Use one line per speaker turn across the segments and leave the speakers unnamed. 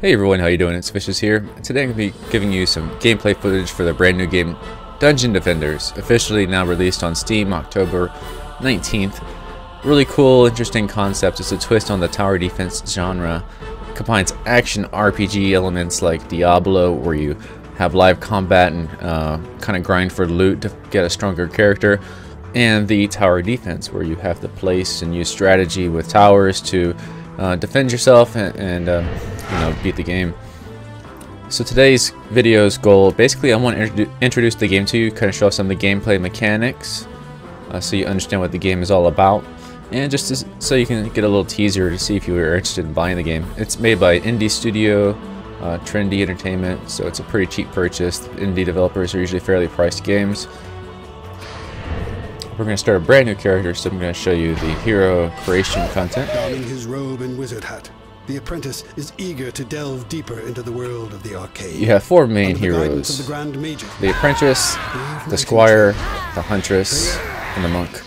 Hey everyone, how you doing? It's Vicious here. Today I'm going to be giving you some gameplay footage for the brand new game Dungeon Defenders, officially now released on Steam October 19th. Really cool, interesting concept. It's a twist on the tower defense genre. Combines action RPG elements like Diablo, where you have live combat and uh, kind of grind for loot to get a stronger character, and the tower defense, where you have to place and use strategy with towers to uh, defend yourself and, and uh, you know beat the game. So today's video's goal, basically, I want to introduce the game to you, kind of show off some of the gameplay mechanics, uh, so you understand what the game is all about, and just to, so you can get a little teaser to see if you are interested in buying the game. It's made by indie studio, uh, Trendy Entertainment, so it's a pretty cheap purchase. Indie developers are usually fairly priced games. We're going to start a brand new character, so I'm going to show you the hero creation content.
Donning his robe and wizard hat, the apprentice is eager to delve deeper into the world of the arcane.
You have four main
the
heroes.
the.
The apprentice, the squire, the huntress, and the monk.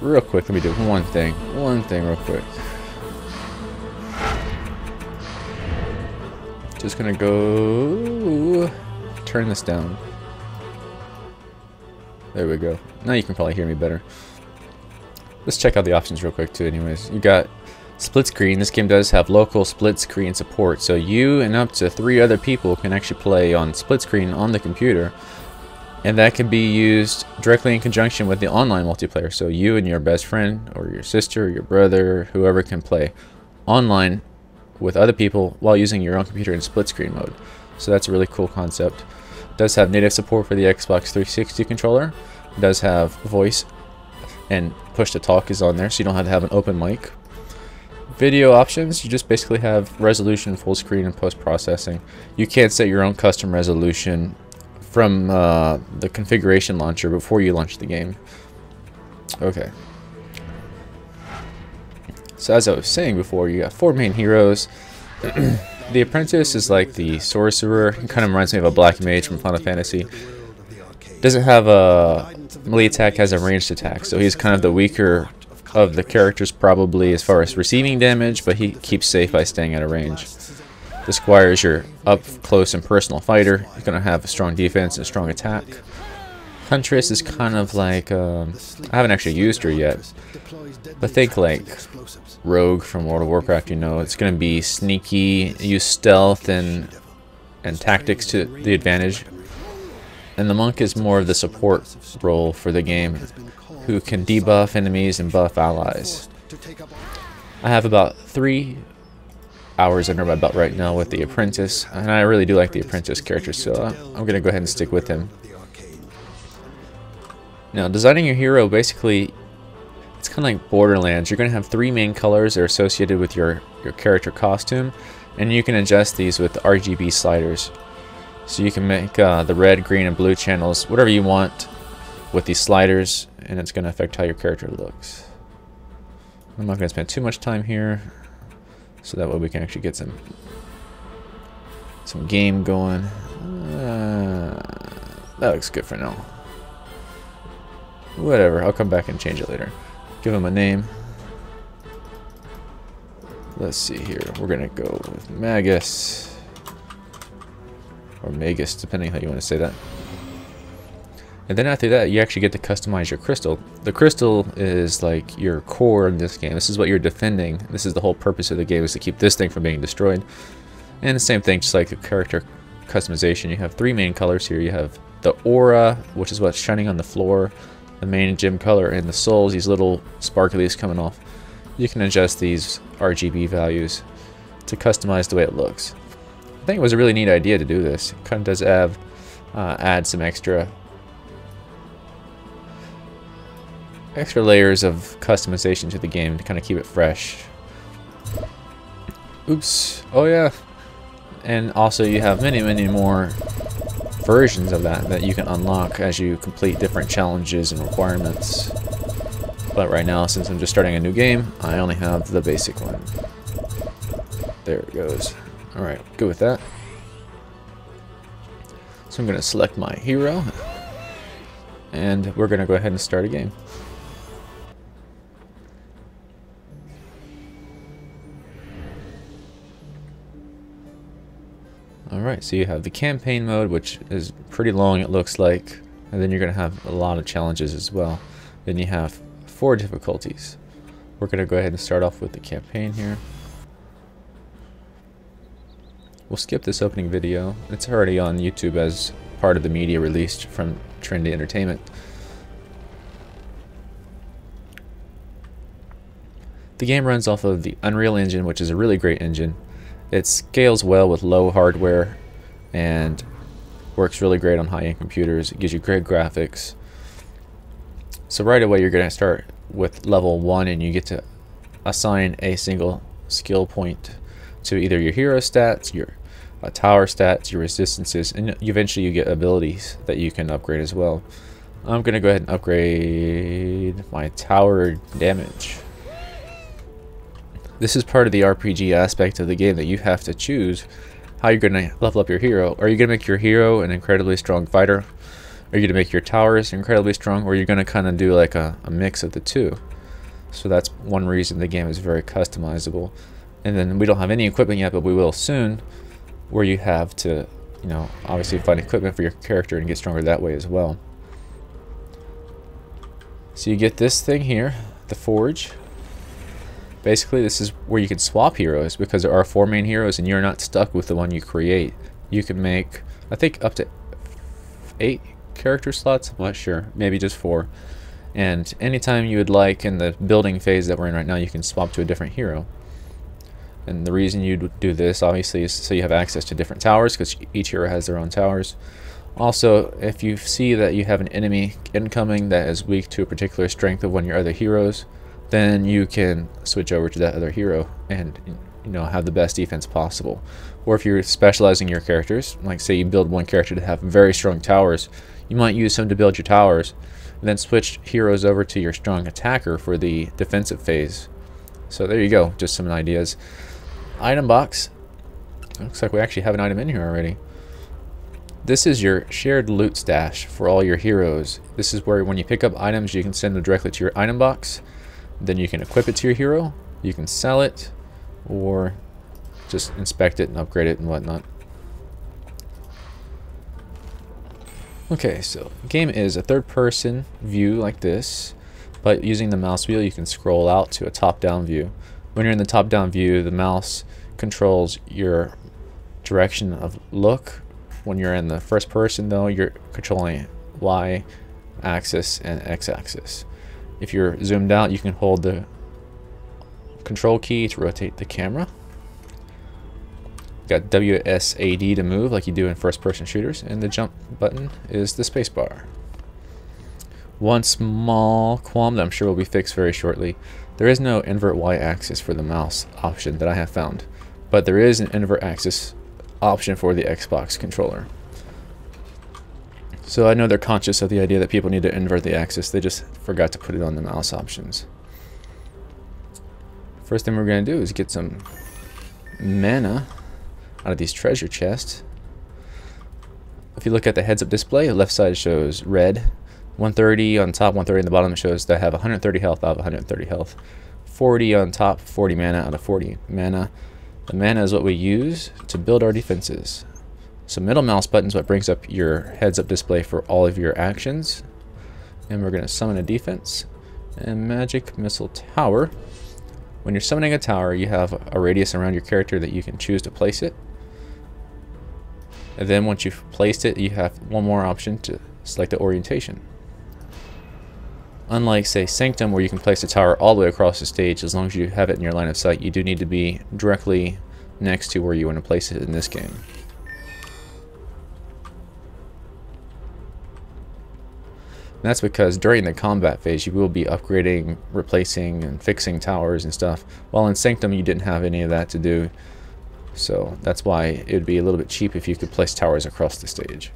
Real quick, let me do one thing. One thing real quick. Just gonna go turn this down. There we go. Now you can probably hear me better. Let's check out the options real quick too anyways. You got split screen. This game does have local split screen support. So you and up to three other people can actually play on split screen on the computer. And that can be used directly in conjunction with the online multiplayer. So you and your best friend or your sister or your brother, whoever can play online with other people while using your own computer in split screen mode. So that's a really cool concept. It does have native support for the Xbox 360 controller. It does have voice and push to talk is on there so you don't have to have an open mic. Video options, you just basically have resolution, full screen, and post processing. You can't set your own custom resolution from uh, the configuration launcher before you launch the game. Okay. So as I was saying before, you got four main heroes. the apprentice is like the sorcerer. It kind of reminds me of a black mage from Final Fantasy. Doesn't have a melee attack, has a ranged attack, so he's kind of the weaker of the characters probably as far as receiving damage, but he keeps safe by staying out of range. The squire is your up close and personal fighter. He's gonna have a strong defense and strong attack. Huntress is kind of like um, I haven't actually used her yet, but think like Rogue from World of Warcraft. You know, it's gonna be sneaky, use stealth and and tactics to the advantage. And the monk is more of the support role for the game, who can debuff enemies and buff allies. I have about three hours under my belt right now with the apprentice, and I really do like the apprentice character, so I'm gonna go ahead and stick with him. Now, designing your hero basically it's kind of like Borderlands. You're going to have three main colors that are associated with your, your character costume, and you can adjust these with RGB sliders. So you can make uh, the red, green, and blue channels whatever you want with these sliders, and it's going to affect how your character looks. I'm not going to spend too much time here, so that way we can actually get some some game going. Uh, that looks good for now. Whatever, I'll come back and change it later. Give him a name. Let's see here. We're gonna go with Magus. Or Magus, depending how you want to say that. And then after that, you actually get to customize your crystal. The crystal is like your core in this game. This is what you're defending. This is the whole purpose of the game is to keep this thing from being destroyed. And the same thing, just like the character customization. You have three main colors here. You have the aura, which is what's shining on the floor the main gem color and the souls, these little sparklies coming off. You can adjust these RGB values to customize the way it looks. I think it was a really neat idea to do this. It kind of does have, uh, add some extra extra layers of customization to the game to kind of keep it fresh. Oops. Oh yeah. And also you have many, many more versions of that that you can unlock as you complete different challenges and requirements. But right now, since I'm just starting a new game, I only have the basic one. There it goes. Alright, good with that. So I'm going to select my hero. And we're going to go ahead and start a game. Alright, so you have the campaign mode, which is pretty long it looks like, and then you're going to have a lot of challenges as well. Then you have four difficulties. We're going to go ahead and start off with the campaign here. We'll skip this opening video. It's already on YouTube as part of the media released from Trendy Entertainment. The game runs off of the Unreal Engine, which is a really great engine. It scales well with low hardware and works really great on high-end computers. It gives you great graphics. So right away you're going to start with level 1 and you get to assign a single skill point to either your hero stats, your uh, tower stats, your resistances, and eventually you get abilities that you can upgrade as well. I'm going to go ahead and upgrade my tower damage. This is part of the RPG aspect of the game that you have to choose how you're going to level up your hero. Are you going to make your hero an incredibly strong fighter? Are you going to make your towers incredibly strong? Or are you going to kind of do like a, a mix of the two? So that's one reason the game is very customizable. And then we don't have any equipment yet, but we will soon, where you have to, you know, obviously find equipment for your character and get stronger that way as well. So you get this thing here, the Forge. Basically, this is where you can swap heroes because there are four main heroes and you're not stuck with the one you create. You can make, I think, up to eight character slots. I'm not sure. Maybe just four. And anytime you would like in the building phase that we're in right now, you can swap to a different hero. And the reason you do this, obviously, is so you have access to different towers because each hero has their own towers. Also, if you see that you have an enemy incoming that is weak to a particular strength of one of your other heroes, then you can switch over to that other hero and you know have the best defense possible. Or if you're specializing your characters, like say you build one character to have very strong towers, you might use him to build your towers, and then switch heroes over to your strong attacker for the defensive phase. So there you go, just some ideas. Item box. Looks like we actually have an item in here already. This is your shared loot stash for all your heroes. This is where when you pick up items, you can send them directly to your item box. Then you can equip it to your hero, you can sell it, or just inspect it and upgrade it and whatnot. Okay, so game is a third person view like this, but using the mouse wheel you can scroll out to a top-down view. When you're in the top-down view, the mouse controls your direction of look. When you're in the first person though, you're controlling Y axis and X axis. If you're zoomed out, you can hold the control key to rotate the camera. Got WSAD to move like you do in first-person shooters, and the jump button is the spacebar. One small qualm that I'm sure will be fixed very shortly. There is no invert y-axis for the mouse option that I have found, but there is an invert axis option for the Xbox controller. So I know they're conscious of the idea that people need to invert the axis. They just forgot to put it on the mouse options. First thing we're going to do is get some mana out of these treasure chests. If you look at the heads-up display, the left side shows red. 130 on top, 130 on the bottom shows that I have 130 health out of 130 health. 40 on top, 40 mana out of 40 mana. The mana is what we use to build our defenses. So middle mouse button is what brings up your heads-up display for all of your actions. And we're going to summon a defense. And Magic Missile Tower. When you're summoning a tower, you have a radius around your character that you can choose to place it. And then once you've placed it, you have one more option to select the orientation. Unlike, say, Sanctum, where you can place a tower all the way across the stage, as long as you have it in your line of sight, you do need to be directly next to where you want to place it in this game. And that's because during the combat phase, you will be upgrading, replacing, and fixing towers and stuff. While in Sanctum, you didn't have any of that to do. So that's why it would be a little bit cheap if you could place towers across the stage.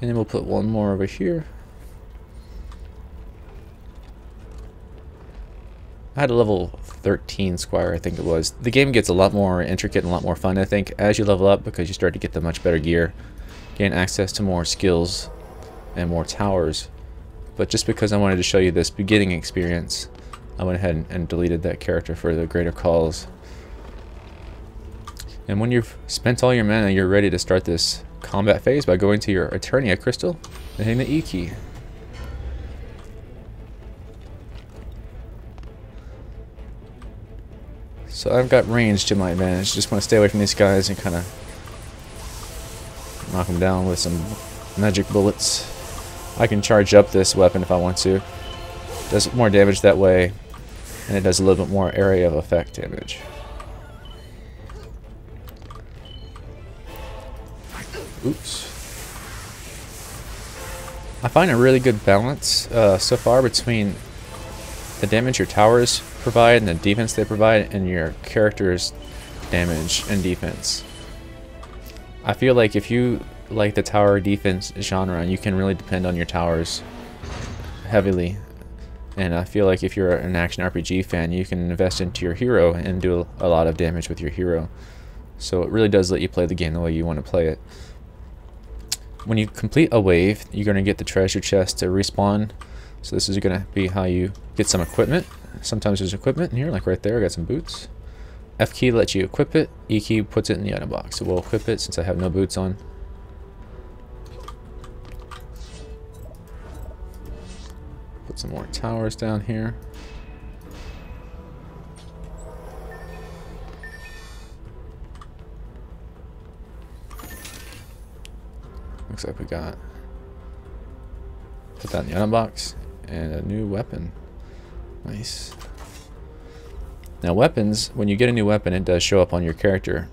And then we'll put one more over here. I had a level 13 Squire, I think it was. The game gets a lot more intricate and a lot more fun, I think, as you level up because you start to get the much better gear, gain access to more skills, and more towers. But just because I wanted to show you this beginning experience, I went ahead and deleted that character for the greater calls. And when you've spent all your mana, you're ready to start this combat phase by going to your Eternia crystal and hitting the E key. So I've got range to my advantage. Just want to stay away from these guys and kind of knock them down with some magic bullets. I can charge up this weapon if I want to. Does more damage that way, and it does a little bit more area of effect damage. Oops. I find a really good balance uh, so far between the damage your towers provide and the defense they provide and your character's damage and defense. I feel like if you like the tower defense genre, you can really depend on your towers heavily. And I feel like if you're an action RPG fan, you can invest into your hero and do a lot of damage with your hero. So it really does let you play the game the way you want to play it. When you complete a wave, you're going to get the treasure chest to respawn. So this is going to be how you get some equipment. Sometimes there's equipment in here, like right there, I got some boots. F key lets you equip it, E key puts it in the item box. So we'll equip it since I have no boots on. Put some more towers down here. Looks like we got put that in the item box and a new weapon. Nice. Now weapons, when you get a new weapon, it does show up on your character.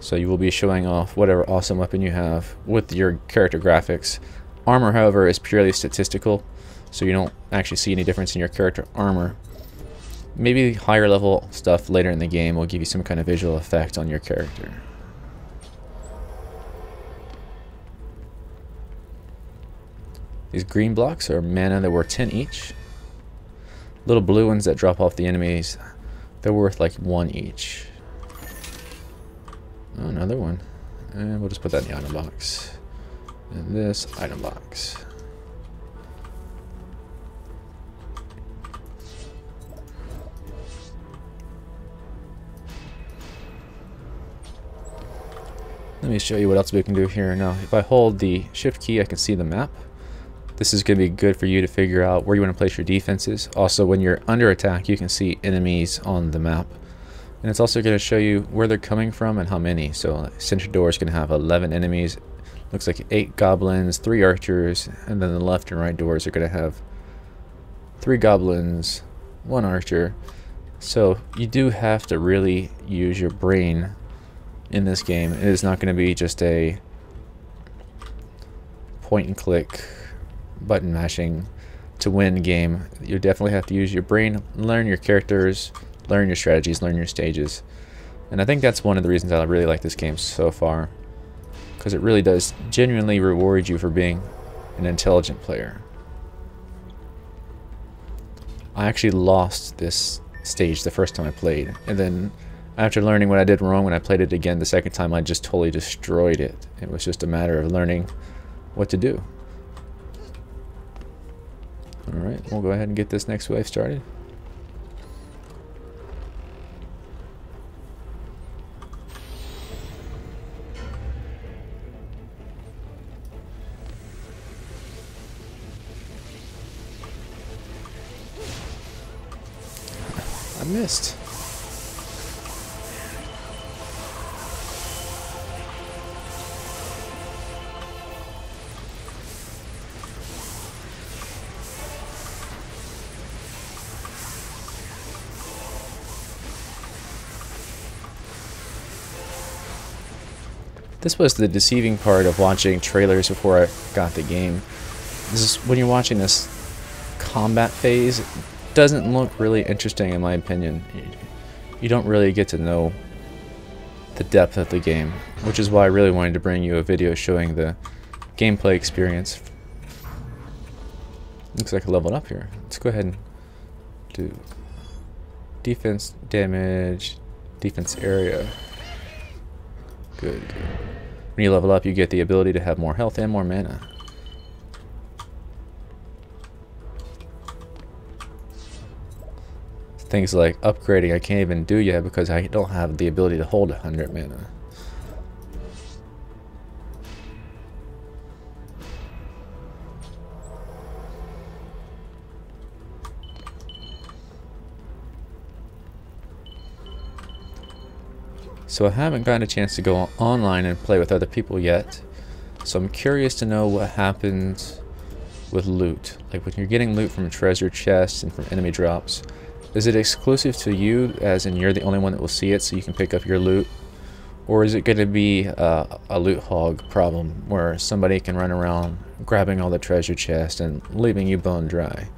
So you will be showing off whatever awesome weapon you have with your character graphics. Armor, however, is purely statistical, so you don't actually see any difference in your character armor. Maybe higher level stuff later in the game will give you some kind of visual effect on your character. These green blocks are mana that were 10 each. Little blue ones that drop off the enemies, they're worth like 1 each. Another one. And we'll just put that in the item box. And this item box. Let me show you what else we can do here. Now, if I hold the shift key, I can see the map. This is going to be good for you to figure out where you want to place your defenses. Also, when you're under attack, you can see enemies on the map. And it's also going to show you where they're coming from and how many. So center door is going to have 11 enemies. Looks like 8 goblins, 3 archers, and then the left and right doors are going to have 3 goblins, 1 archer. So you do have to really use your brain in this game. It is not going to be just a point and click button mashing to win game. You definitely have to use your brain, learn your characters, learn your strategies, learn your stages. And I think that's one of the reasons I really like this game so far. Because it really does genuinely reward you for being an intelligent player. I actually lost this stage the first time I played. And then after learning what I did wrong when I played it again the second time, I just totally destroyed it. It was just a matter of learning what to do. Alright, we'll go ahead and get this next wave started. I missed. This was the deceiving part of watching trailers before I got the game. This is when you're watching this combat phase, it doesn't look really interesting in my opinion. You don't really get to know the depth of the game, which is why I really wanted to bring you a video showing the gameplay experience. Looks like I leveled up here. Let's go ahead and do defense damage, defense area. Good. When you level up, you get the ability to have more health and more mana. Things like upgrading I can't even do yet because I don't have the ability to hold 100 mana. So I haven't gotten a chance to go online and play with other people yet. So I'm curious to know what happens with loot. Like when you're getting loot from treasure chests and from enemy drops, is it exclusive to you as in you're the only one that will see it so you can pick up your loot? Or is it going to be uh, a loot hog problem where somebody can run around grabbing all the treasure chests and leaving you bone dry?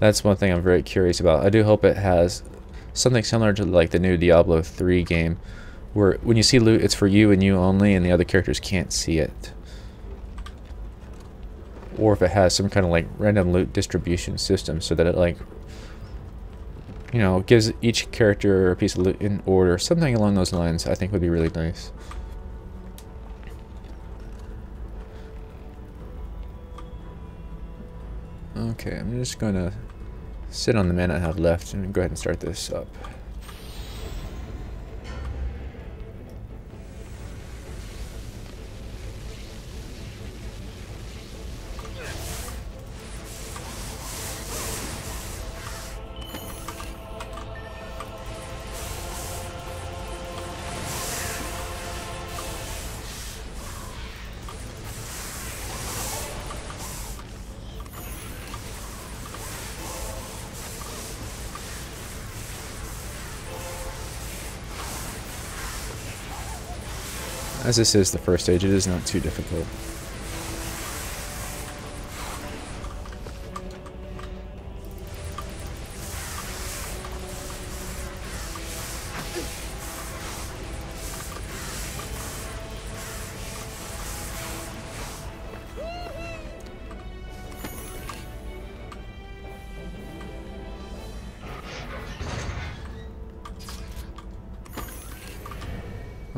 That's one thing I'm very curious about. I do hope it has something similar to like the new Diablo 3 game where when you see loot it's for you and you only and the other characters can't see it. Or if it has some kind of like random loot distribution system so that it like you know, gives each character a piece of loot in order. Something along those lines I think would be really nice. Okay, I'm just to sit on the mana I have left and go ahead and start this up. As this is the first stage, it is not too difficult.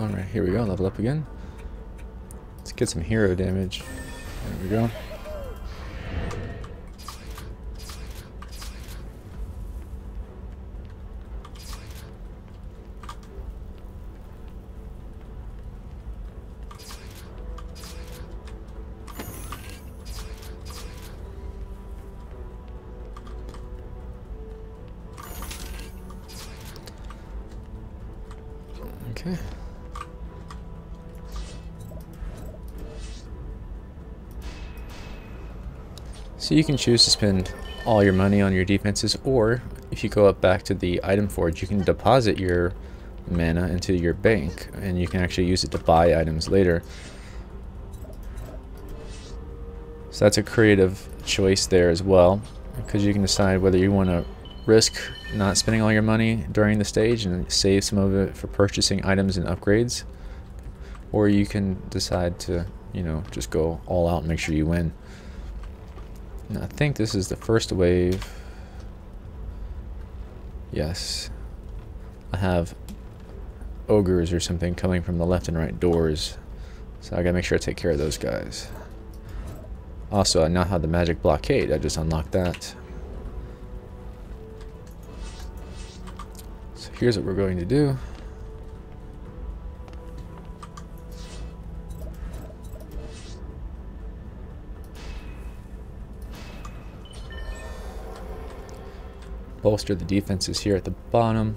Alright, here we go, level up again. Let's get some hero damage. There we go. So you can choose to spend all your money on your defenses, or if you go up back to the item forge, you can deposit your mana into your bank, and you can actually use it to buy items later. So that's a creative choice there as well, because you can decide whether you want to risk not spending all your money during the stage and save some of it for purchasing items and upgrades, or you can decide to, you know, just go all out and make sure you win. I think this is the first wave. Yes. I have ogres or something coming from the left and right doors. So I gotta make sure I take care of those guys. Also, I now have the magic blockade. I just unlocked that. So here's what we're going to do. Bolster the defenses here at the bottom.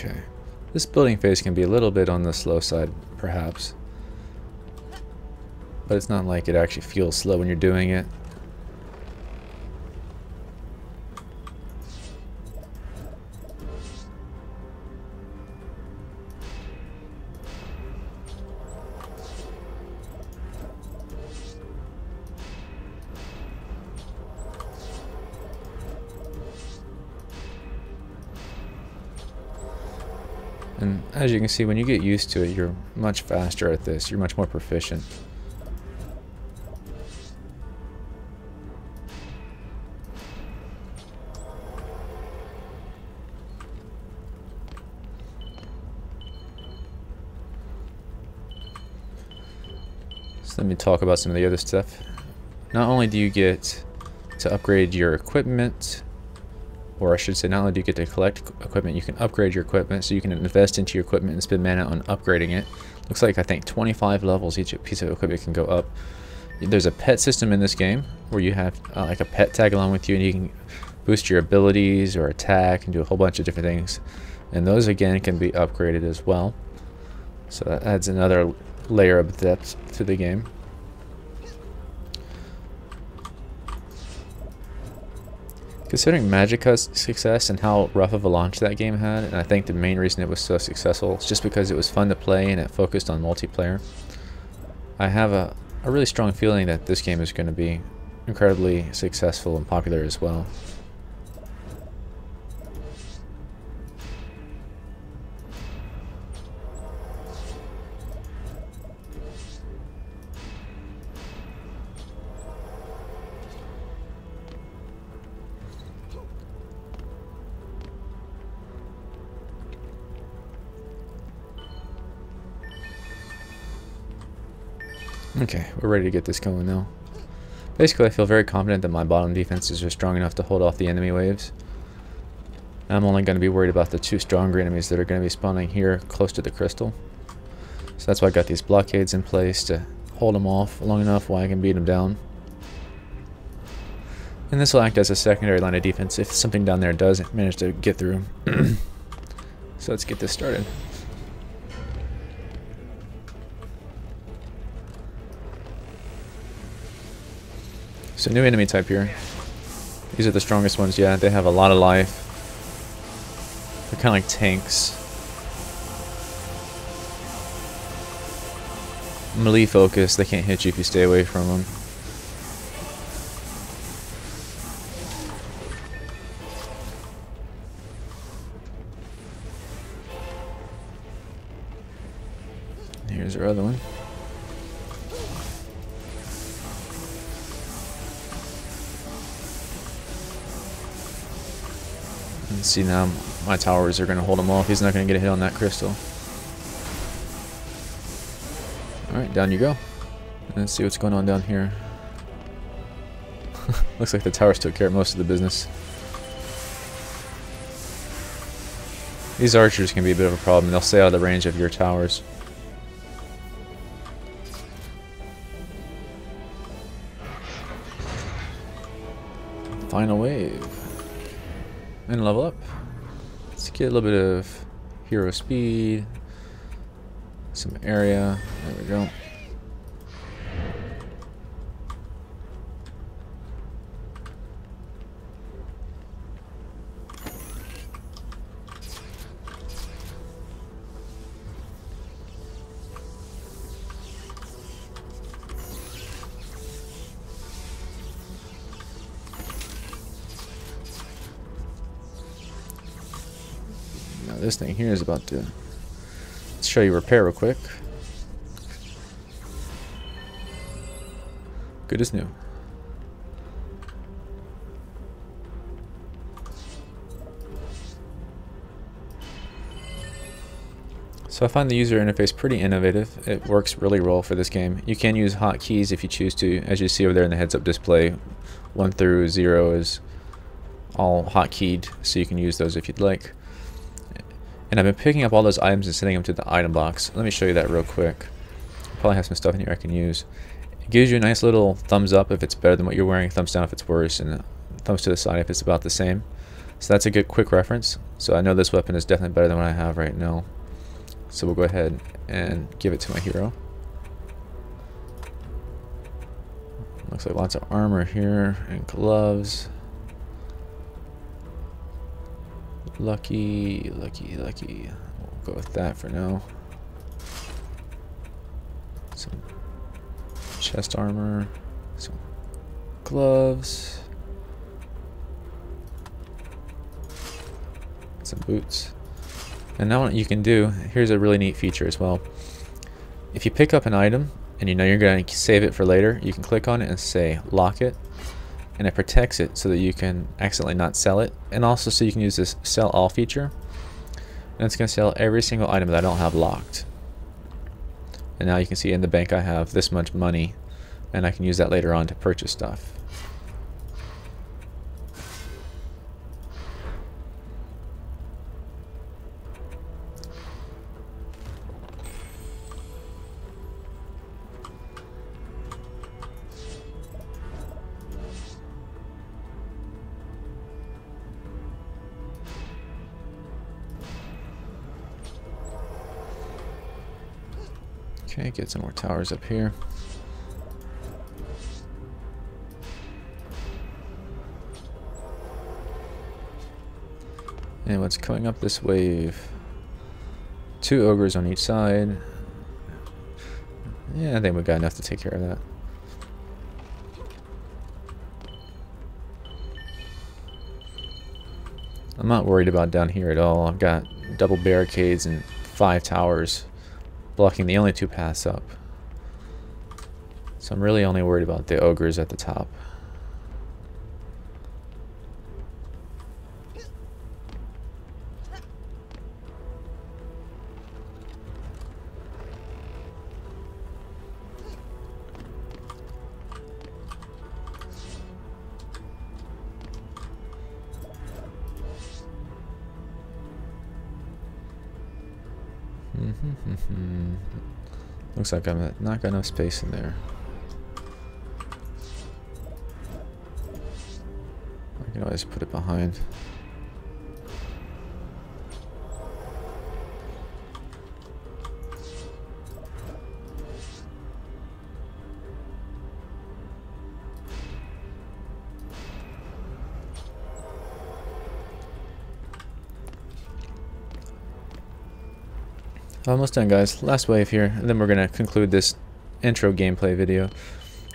Okay. This building phase can be a little bit on the slow side, perhaps. But it's not like it actually feels slow when you're doing it. And as you can see, when you get used to it, you're much faster at this. You're much more proficient. So let me talk about some of the other stuff. Not only do you get to upgrade your equipment, or I should say not only do you get to collect equipment, you can upgrade your equipment, so you can invest into your equipment and spend mana on upgrading it. Looks like I think 25 levels each piece of equipment can go up. There's a pet system in this game where you have uh, like a pet tag along with you and you can boost your abilities or attack and do a whole bunch of different things. And those again can be upgraded as well. So that adds another layer of depth to the game. Considering Magicka's success and how rough of a launch that game had, and I think the main reason it was so successful is just because it was fun to play and it focused on multiplayer. I have a, a really strong feeling that this game is going to be incredibly successful and popular as well. Okay, we're ready to get this going now. Basically, I feel very confident that my bottom defenses are strong enough to hold off the enemy waves. I'm only going to be worried about the two stronger enemies that are going to be spawning here close to the crystal. So that's why I got these blockades in place to hold them off long enough while I can beat them down. And this will act as a secondary line of defense if something down there does manage to get through. so let's get this started. So new enemy type here. These are the strongest ones, yeah. They have a lot of life. They're kind of like tanks. Melee focus, they can't hit you if you stay away from them. Here's our other one. And see now, my towers are going to hold him off. He's not going to get a hit on that crystal. Alright, down you go. Let's see what's going on down here. Looks like the towers took care of most of the business. These archers can be a bit of a problem. They'll stay out of the range of your towers. Final wave and level up. Let's get a little bit of hero speed, some area. There we go. This thing here is about to show you repair real quick. Good as new. So I find the user interface pretty innovative. It works really well for this game. You can use hotkeys if you choose to. As you see over there in the heads-up display, 1 through 0 is all hotkeyed, so you can use those if you'd like. And I've been picking up all those items and sending them to the item box. Let me show you that real quick. Probably have some stuff in here I can use. It gives you a nice little thumbs up if it's better than what you're wearing, thumbs down if it's worse, and thumbs to the side if it's about the same. So that's a good quick reference. So I know this weapon is definitely better than what I have right now. So we'll go ahead and give it to my hero. Looks like lots of armor here and gloves. Lucky, lucky, lucky. We'll go with that for now. Some chest armor, some gloves, some boots. And now what you can do, here's a really neat feature as well. If you pick up an item and you know you're going to save it for later, you can click on it and say lock it and it protects it so that you can accidentally not sell it. And also so you can use this sell all feature. And it's going to sell every single item that I don't have locked. And now you can see in the bank I have this much money and I can use that later on to purchase stuff. Okay, get some more towers up here. And what's coming up this wave? Two ogres on each side. Yeah, I think we've got enough to take care of that. I'm not worried about down here at all. I've got double barricades and five towers blocking the only two paths up. So I'm really only worried about the ogres at the top. Mm-hmm. Looks like I'm not got enough space in there. I can always put it behind. Almost done guys, last wave here, and then we're going to conclude this intro gameplay video.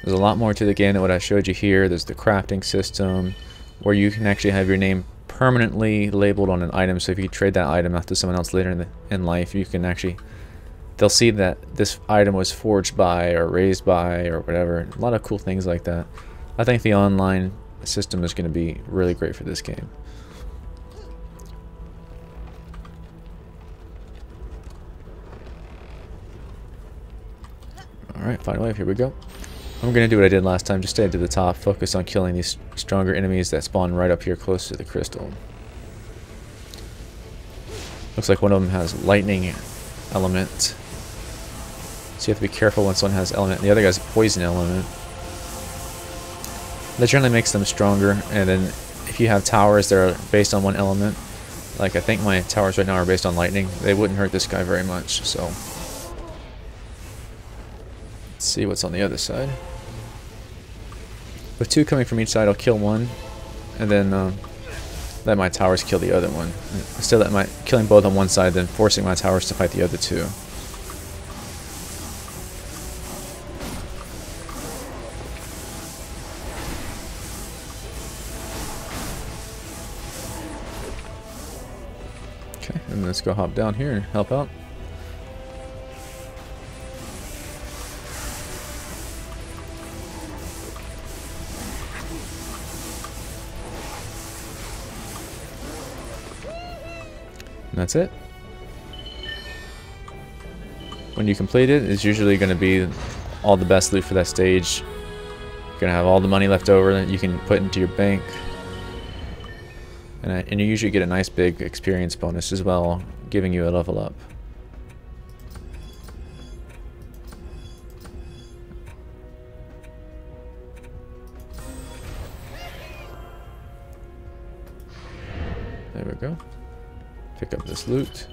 There's a lot more to the game than what I showed you here. There's the crafting system, where you can actually have your name permanently labeled on an item, so if you trade that item off to someone else later in, the, in life, you can actually, they'll see that this item was forged by, or raised by, or whatever. A lot of cool things like that. I think the online system is going to be really great for this game. Alright, final wave, here we go. I'm going to do what I did last time, just stay to the top, focus on killing these stronger enemies that spawn right up here close to the crystal. Looks like one of them has lightning element. So you have to be careful once one has element. The other guy's poison element. That generally makes them stronger, and then if you have towers that are based on one element, like I think my towers right now are based on lightning, they wouldn't hurt this guy very much, so... Let's see what's on the other side. With two coming from each side, I'll kill one, and then um, let my towers kill the other one. Instead of my killing both on one side, then forcing my towers to fight the other two. Okay, and let's go hop down here and help out. And that's it. When you complete it, it's usually going to be all the best loot for that stage. You're going to have all the money left over that you can put into your bank. And, I, and you usually get a nice big experience bonus as well, giving you a level up. There we go. Pick up this loot.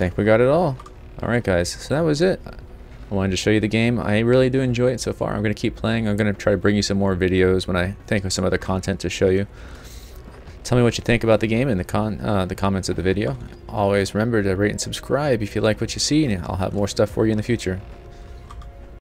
Think we got it all. Alright guys, so that was it. I wanted to show you the game. I really do enjoy it so far. I'm going to keep playing. I'm going to try to bring you some more videos when I think of some other content to show you. Tell me what you think about the game in the con uh, the comments of the video. Always remember to rate and subscribe if you like what you see, and I'll have more stuff for you in the future.